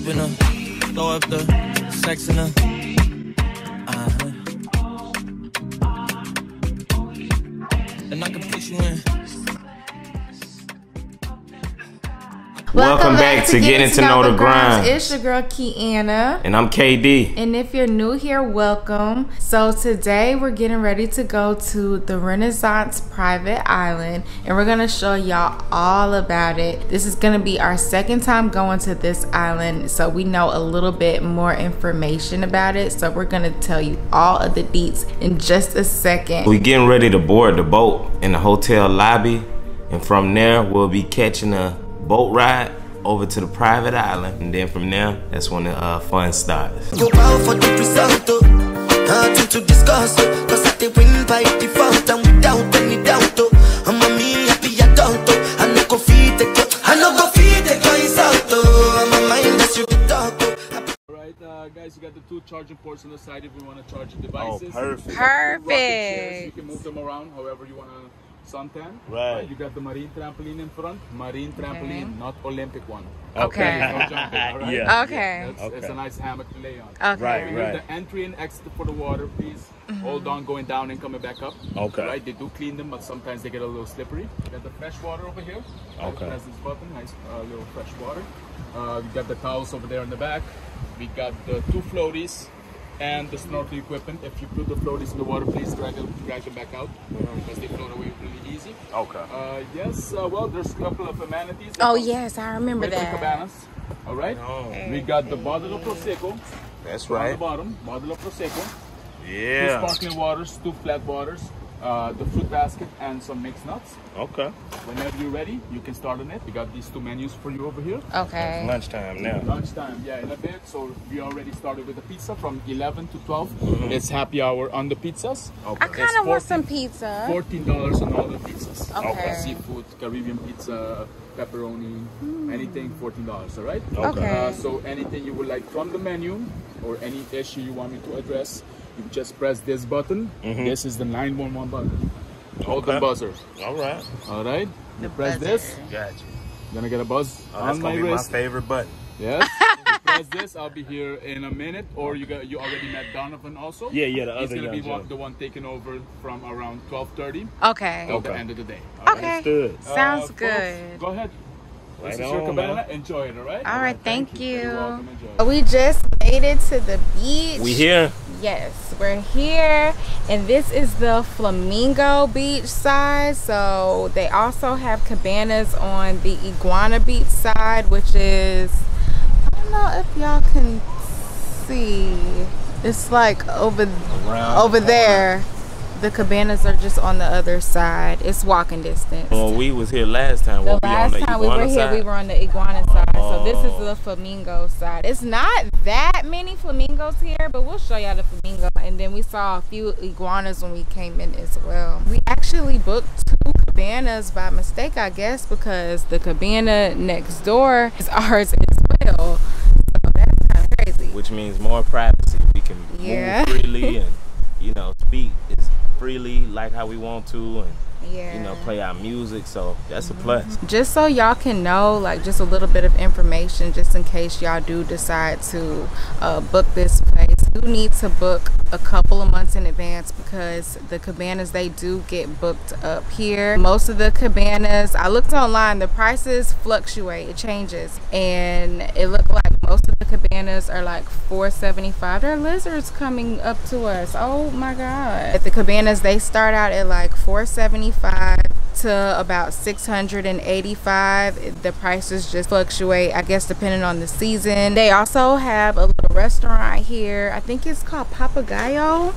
Hop in her, throw up the sex in her. Uh-huh. And I can push you in. Welcome back to Getting to Know the Grimes. It's your girl Qiana. And I'm KD. And if you're new here, welcome. So today we're getting ready to go to the Renaissance Private Island and we're gonna show y'all all about it. This is gonna be our second time going to this island, so we know a little bit more information about it. So we're gonna tell you all of the deets in just a second. We're getting ready to board the boat in the hotel lobby, and from there we'll be catching a boat ride over to the private island, and then from there, that's when the uh, fun starts. You bow for the result, uh, oh. Nothing to discuss, oh. Cause I did win by default and without any doubt, uh, oh. I'm a me happy adult, oh. I no go feed the girl, I no go feed the guys out, oh. I'm a mind that's you the dog, oh. Alright, uh, guys, you got the two charging ports on the side if you want to charge your oh, devices. Oh, perfect. You rocket chairs, Perfect. You can move them around however you want to suntan. Right. You got the marine trampoline in front. Marine trampoline, Okay. not Olympic one. Okay. No jumping, alright? Yeah. Okay. That's, It's a nice hammock to lay on. Okay. Right, Here's right. the entry and exit for the water, please. Hold on, going down and coming back up. Okay. Right, they do clean them, but sometimes they get a little slippery. You got the fresh water over here. Right, Okay. Press this button, nice uh, little fresh water. Uh, we got the towels over there in the back. We got the two floaties and the snorkel equipment. If you put the floaties in the water, please drag them, drag them back out because they float away really easy. Okay. Uh, yes, uh, well, there's a couple of amenities. Oh yes, I remember With the that. cabanas. All right. Oh. We got the bottle of prosecco That's right. on the bottom. Bottle of prosecco. Two Yeah. sparkling waters, two flat waters, uh, the fruit basket, and some mixed nuts. Okay. Whenever you're ready, you can start on it. We got these two menus for you over here. Okay. Lunchtime now. Lunchtime, yeah, in a bit. So we already started with the pizza from 11 to 12. Mm-hmm. It's happy hour on the pizzas. Okay. I kind of want some pizza. $14 on all the pizzas. Okay. Seafood, Caribbean pizza, pepperoni, anything $14, all right? Okay. Uh, so anything you would like from the menu or any issue you want me to address, you just press this button. This is the 911 button. Hold the Okay. buzzer. All right. All right. You press buzzer. this. Gotcha. Gonna get a buzz Oh, that's on gonna my be wrist. my favorite button. Yes. you press this. I'll be here in a minute. Or you got you already met Donovan also. Yeah, yeah, the other He's other gonna be one, the one taking over from around 12:30 Okay. till the end of the day. All right? Okay. Understood. Uh, Sounds folks, good. Go ahead. Right this is your on, cabana. man. Enjoy it. All right. All right, thank You're you. welcome. Enjoy. We just made it to the beach. We here. Yes, we're here, and this is the Flamingo Beach side. So they also have cabanas on the Iguana Beach side, which is I don't know if y'all can see. It's like over Around over the there. The cabanas are just on the other side. It's walking distance. When we was here last time, The we'll be on last the time we were here, side. we were on the iguana side. So this is Oh. the flamingo side. It's not that many flamingos here, but we'll show y'all the flamingo. And then we saw a few iguanas when we came in as well. We actually booked two cabanas by mistake, I guess, because the cabana next door is ours as well. So that's kind of crazy. which means more privacy. We can Yeah. move freely and you know speak freely like how we want to, and Yeah. you know play our music. So that's a plus. just so y'all can know like just a little bit of information just in case y'all do decide to uh, book this place you need to book a couple of months in advance because the cabanas they do get booked up here most of the cabanas i looked online the prices fluctuate it changes and it looked like most of the cabanas are like 475 there are lizards coming up to us. Oh my god. At the cabanas they start out at like 475 to about 685 the prices just fluctuate i guess depending on the season. They also have a little restaurant here. I think it's called papagayo.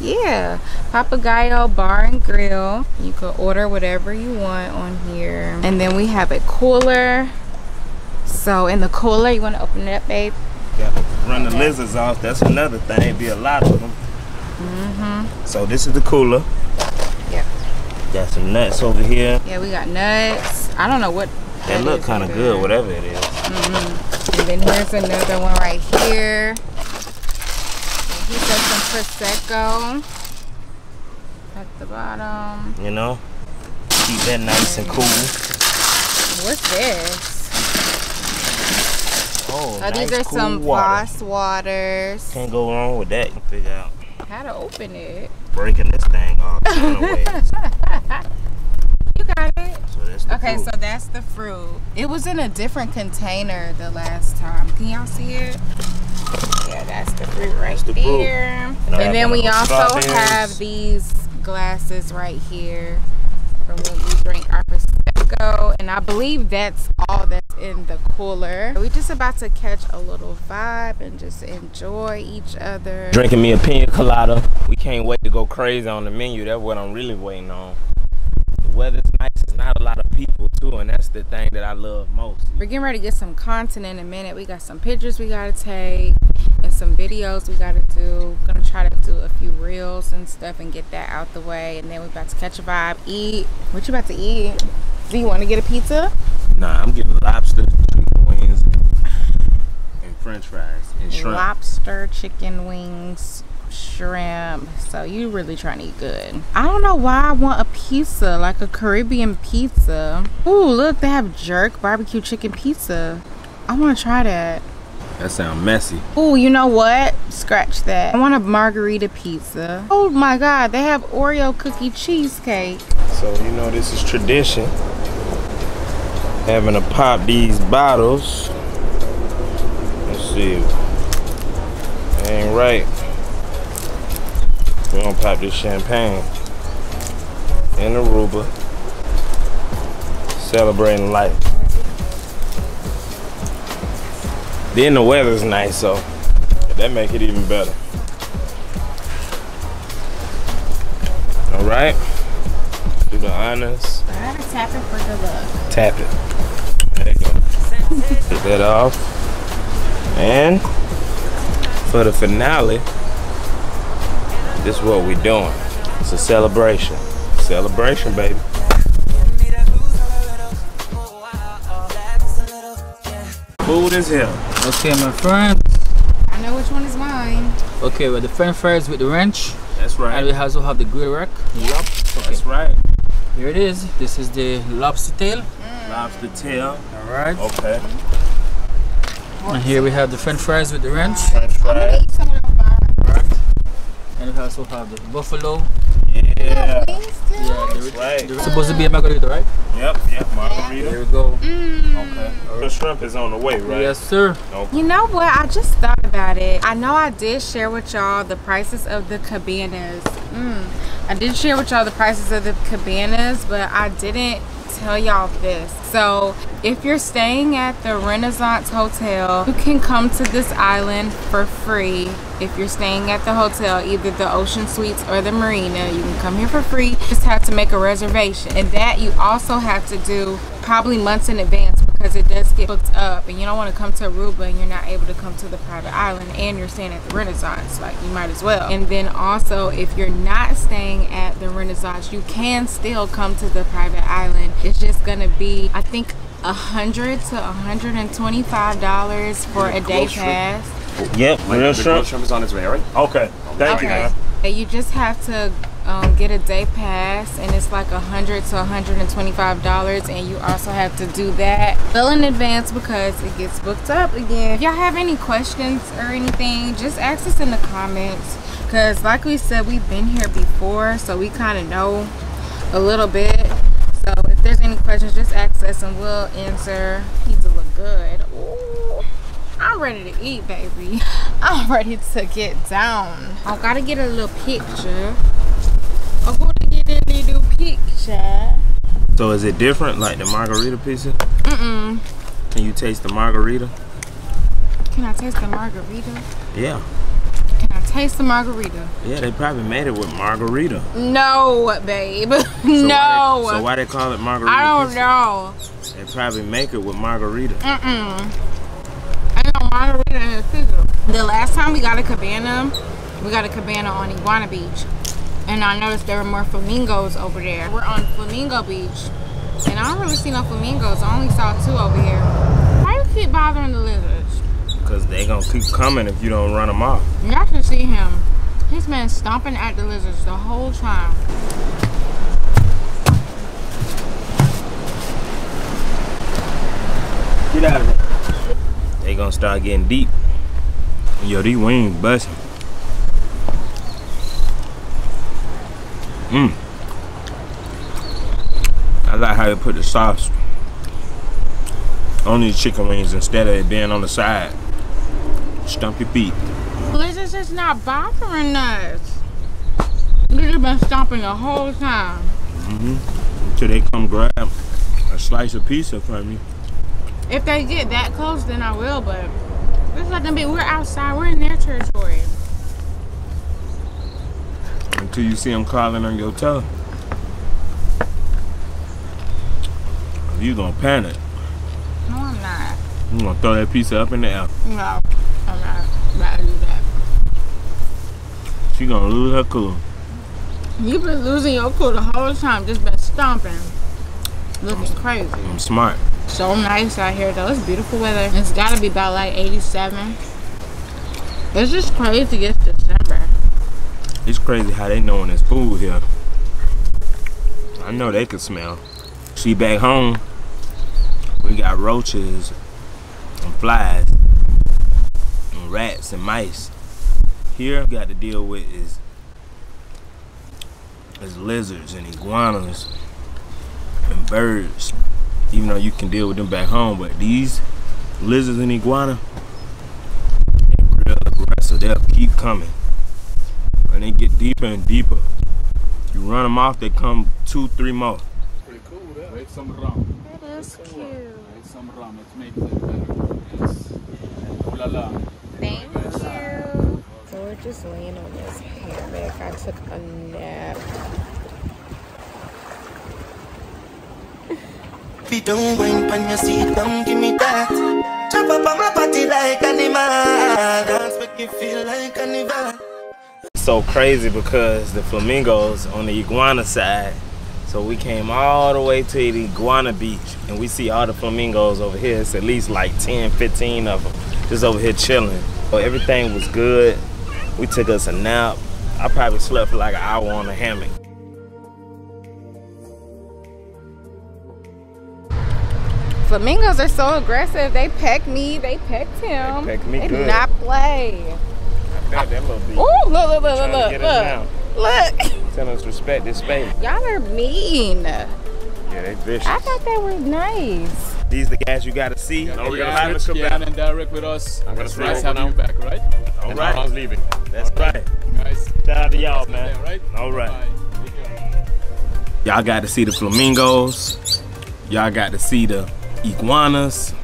Yeah. Papagayo bar and grill. You can order whatever you want on here. And then we have a cooler so in the cooler you want to open it up babe Gotta run the lizards off. That's another thing. Be a lot of them. Mm-hmm. So this is the cooler. yeah Got some nuts over here. yeah we got nuts i don't know what They that look kind of good, whatever it is. Mhm. And then here's another one right here. And he says some prosecco at the bottom. You know, keep that nice and cool. What's this? Oh, oh, these nice, are cool some water. Voss waters. Can't go wrong with that. You figure out How to open it? breaking this thing all kind of. You got it. So that's the Okay, fruit. so that's the fruit. It was in a different container the last time. Can y'all see it? Yeah, that's the fruit right the fruit. there. And And then we one of those also have these glasses right here from when we drink our Prosecco. And I believe that's all that's in the cooler. We just about to catch a little vibe and just enjoy each other. Drinking me a pina colada. We can't wait to go crazy on the menu. That's what I'm really waiting on. The weather's nice. It's not a lot of people too, and that's the thing that I love most. We're getting ready to get some content in a minute. We got some pictures we gotta take and some videos we gotta do. Gonna try to do a few reels and stuff and get that out the way. And then we're about to catch a vibe, eat. What you about to eat? Do you want to get a pizza? Nah, I'm getting lobster, chicken wings, and French fries and shrimp. Lobster, chicken wings, shrimp. So you really trying to eat good. I don't know why I want a pizza, like a Caribbean pizza. Ooh, look, they have jerk barbecue chicken pizza. I want to try that. That sound messy. Oh, you know what? Scratch that. I want a margarita pizza. Oh my god, they have Oreo cookie cheesecake. So you know this is tradition. Having to pop these bottles. Let's see. Ain't right. We gonna pop this champagne in Aruba. Celebrating life. Then the weather's nice, so that make it even better. All right. Do the honors. I gotta tap it for the look. Tap it. There you go. Take that off. And for the finale, this is what we're doing. It's a celebration. Celebration, baby. Food is here. Okay, my friend. I know which one is mine. Okay, well, the french fries with the wrench. That's right. And we also have the grill rack. Yup. Okay, That's right. here it is. This is the lobster tail. Mm. Lobster tail. Alright. Okay. And here we have the french fries with the wrench. French fries. Eat some of those fries. Alright. And we also have the buffalo. Yeah. Yeah, the, right. the- supposed to be a margarita, right? Yep. Yep. Margarita. Here we go. Okay. The shrimp is on the way, right? Yes, sir. You know what? I just thought about it. I know I did share with y'all the prices of the cabanas. Mm. I did share with y'all the prices of the cabanas, but I didn't tell y'all this. So, if you're staying at the Renaissance Hotel, you can come to this island for free. If you're staying at the hotel, either the Ocean Suites or the Marina, you can come here for free. Just have to make a reservation. And that you also have to do probably months in advance because it does get booked up and you don't want to come to Aruba and you're not able to come to the private island and you're staying at the Renaissance like you might as well and then also if you're not staying at the Renaissance you can still come to the private island it's just gonna be I think a hundred to a hundred and twenty five dollars for a day pass Yep. Real the shrimp. shrimp is on its way, all right? Okay. Thank you, man. You just have to um, get a day pass and it's like a hundred to a hundred and twenty-five dollars and you also have to do that well in advance because it gets booked up again if y'all have any questions or anything just ask us in the comments because like we said we've been here before so we kind of know a little bit so if there's any questions just ask us and we'll answer pizza look good Ooh. I'm ready to eat, baby. I'm ready to get down. I gotta get a little picture. I gotta get a little picture. So is it different, like the margarita pizza? Mm-mm. Can you taste the margarita? Can I taste the margarita? Yeah. Can I taste the margarita? Yeah, they probably made it with margarita. No, babe. So no. Why they, so why they call it margarita? I don't pizza? know. They probably make it with margarita. Mm-mm. Ain't no margarita in the pizza. The last time we got a cabana, we got a cabana on Iguana Beach. And I noticed there were more flamingos over there. We're on Flamingo Beach. And I don't really see no flamingos. I only saw two over here. Why do you keep bothering the lizards? Cause they gonna keep coming if you don't run them off. Y'all should see him. This man stomping at the lizards the whole time. Get out of here. they gonna start getting deep. Yo, these wings busting. Mmm. I like how they put the sauce on these chicken wings instead of it being on the side. Stump your feet. Liz is just not bothering us. You've been stomping the whole time. Mm-hmm. Until they come grab a slice of pizza from you. If they get that close, then I will, but let's let them be. We're outside. We're in their territory. Until you see them crawling on your toe. You gonna panic. No, I'm not. You gonna throw that pizza up in the air. No, I'm not to do that. She gonna lose her cool. You've been losing your cool the whole time. Just been stomping. Looking crazy. I'm smart. So nice out here though. It's beautiful weather. It's gotta be about like 87. It's just crazy. It's. It's crazy how they know when there's food here. I know they can smell. See back home, we got roaches and flies and rats and mice. Here, we got to deal with is is lizards and iguanas and birds. Even though you can deal with them back home, but these lizards and iguana, they're real aggressive. They'll keep coming, and they get deeper and deeper. You run them off, they come two, three more. Pretty cool, yeah. Make some rum. It is cute. Make some rum. It makes it better. Yes. Ooh la la. Thank you. So we're just laying on this hammock. I took a nap. If you don't wine pan your seat, come give me that. Jump up on my body like animal. Dance make you feel like carnival. So crazy because the flamingos on the iguana side. So we came all the way to the iguana beach and we see all the flamingos over here. It's at least like 10, 15 of them just over here chilling. So everything was good. We took us a nap. I probably slept for like an hour on the hammock. Flamingos are so aggressive. They pecked me. They pecked him. They pecked me They do good. not play. I that little beat. Ooh, look, look, look, look, look, get us look. Look. Tell us respect this space. Y'all are mean. Yeah, they vicious. I thought they were nice. These the guys you gotta see. Yeah, we're gonna yeah, have to come Kian, back. and Derek with us. I'm gonna It's stay nice having you back, right? All And right. I was leaving. That's right. Guys. Shout out to y'all, Yeah, man. right? All right. Bye. Take care. Y'all got to see the flamingos. Y'all got to see the iguanas.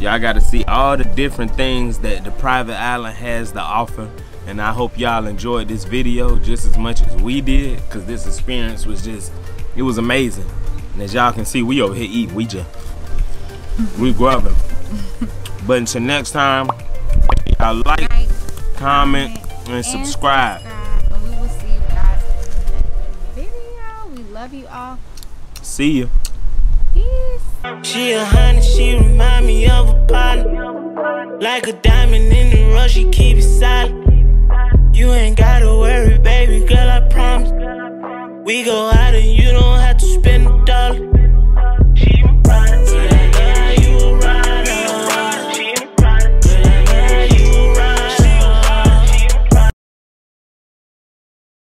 Y'all got to see all the different things that the private island has to offer. And I hope y'all enjoyed this video just as much as we did because this experience was just, it was amazing. And as y'all can see, we over here eating. We just, we grubbing. but until next time, y'all like, Like, comment, and subscribe. And we will see you guys in the next video. We love you all. See ya. She a honey, she remind me of a partner. Like a diamond in the rough, she keep it solid. You ain't gotta worry, baby girl, I promise. We go out of